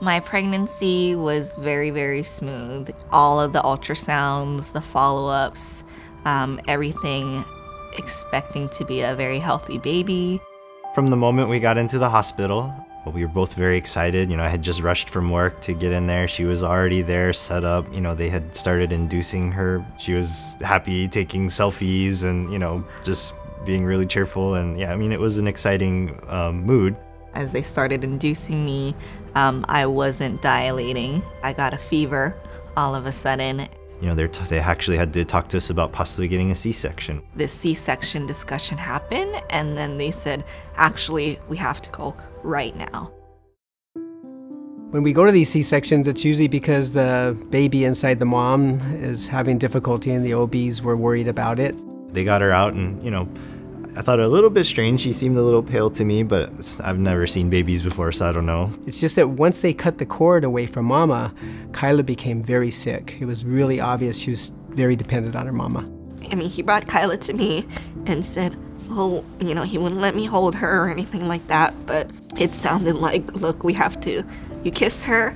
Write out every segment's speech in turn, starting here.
My pregnancy was very, very smooth. All of the ultrasounds, the follow ups, um, everything expecting to be a very healthy baby. From the moment we got into the hospital, we were both very excited. You know, I had just rushed from work to get in there. She was already there, set up. You know, they had started inducing her. She was happy taking selfies and, you know, just being really cheerful. And yeah, I mean, it was an exciting um, mood. As they started inducing me, um, I wasn't dilating. I got a fever all of a sudden. You know, they actually had to talk to us about possibly getting a C-section. The C-section discussion happened, and then they said, actually, we have to go right now. When we go to these C-sections, it's usually because the baby inside the mom is having difficulty and the OBs were worried about it. They got her out and, you know, I thought a little bit strange. She seemed a little pale to me, but I've never seen babies before, so I don't know. It's just that once they cut the cord away from mama, Kaila became very sick. It was really obvious she was very dependent on her mama. I mean, he brought Kaila to me and said, oh, you know, he wouldn't let me hold her or anything like that, but it sounded like, look, we have to, you kiss her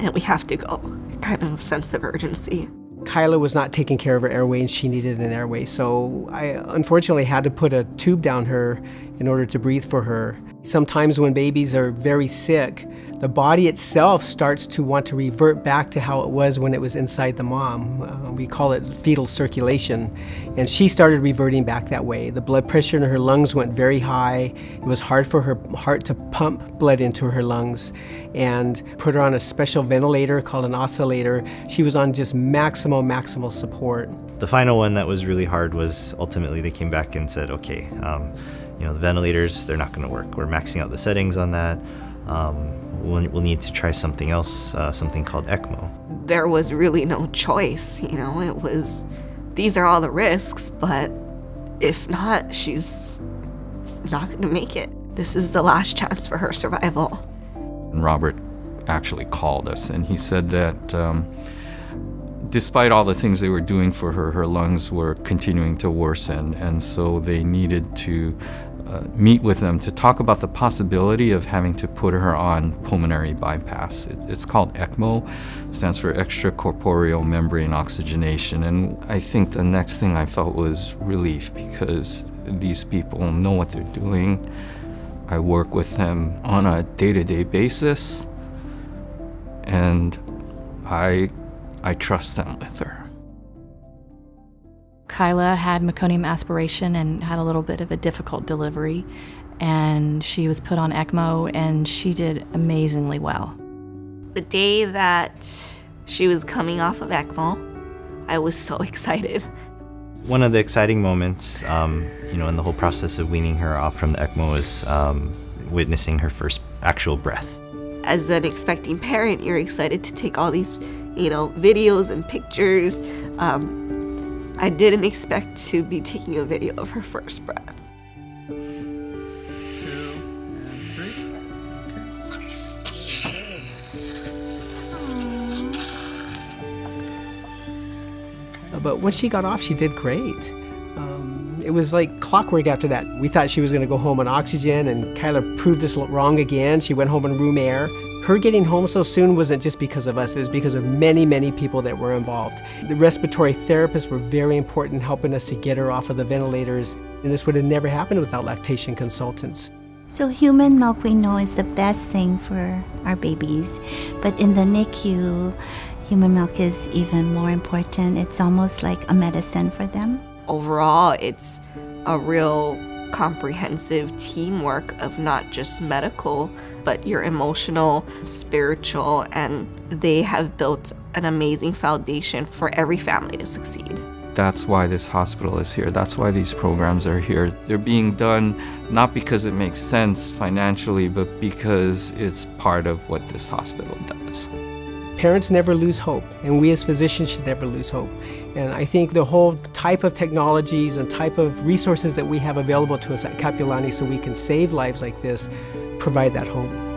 and we have to go. Kind of sense of urgency. Kaila was not taking care of her airway and she needed an airway. So I unfortunately had to put a tube down her in order to breathe for her. Sometimes when babies are very sick, the body itself starts to want to revert back to how it was when it was inside the mom. Uh, we call it fetal circulation. And she started reverting back that way. The blood pressure in her lungs went very high. It was hard for her heart to pump blood into her lungs. And put her on a special ventilator called an oscillator. She was on just maximal, maximal support. The final one that was really hard was ultimately they came back and said, okay, um, you know, the ventilators, they're not going to work. We're maxing out the settings on that. Um, we'll, we'll need to try something else, uh, something called ECMO. There was really no choice, you know, it was, these are all the risks, but if not, she's not going to make it. This is the last chance for her survival. Robert actually called us and he said that um, despite all the things they were doing for her, her lungs were continuing to worsen, and so they needed to uh, meet with them to talk about the possibility of having to put her on pulmonary bypass. It, it's called ECMO, stands for extracorporeal membrane oxygenation. And I think the next thing I felt was relief because these people know what they're doing. I work with them on a day to day basis, and I, I trust them with her. Kaila had meconium aspiration and had a little bit of a difficult delivery, and she was put on ECMO, and she did amazingly well. The day that she was coming off of ECMO, I was so excited. One of the exciting moments, um, you know, in the whole process of weaning her off from the ECMO was um, witnessing her first actual breath. As an expecting parent, you're excited to take all these, you know, videos and pictures. Um, I didn't expect to be taking a video of her first breath. But when she got off, she did great. Um, it was like clockwork after that. We thought she was going to go home on oxygen, and Kaila proved us wrong again. She went home on room air. Her getting home so soon wasn't just because of us, it was because of many, many people that were involved. The respiratory therapists were very important helping us to get her off of the ventilators, and this would have never happened without lactation consultants. So human milk we know is the best thing for our babies, but in the NICU, human milk is even more important. It's almost like a medicine for them. Overall, it's a real comprehensive teamwork of not just medical, but your emotional, spiritual, and they have built an amazing foundation for every family to succeed. That's why this hospital is here. That's why these programs are here. They're being done not because it makes sense financially, but because it's part of what this hospital does. Parents never lose hope, and we as physicians should never lose hope. And I think the whole type of technologies and type of resources that we have available to us at Kapiolani so we can save lives like this provide that hope.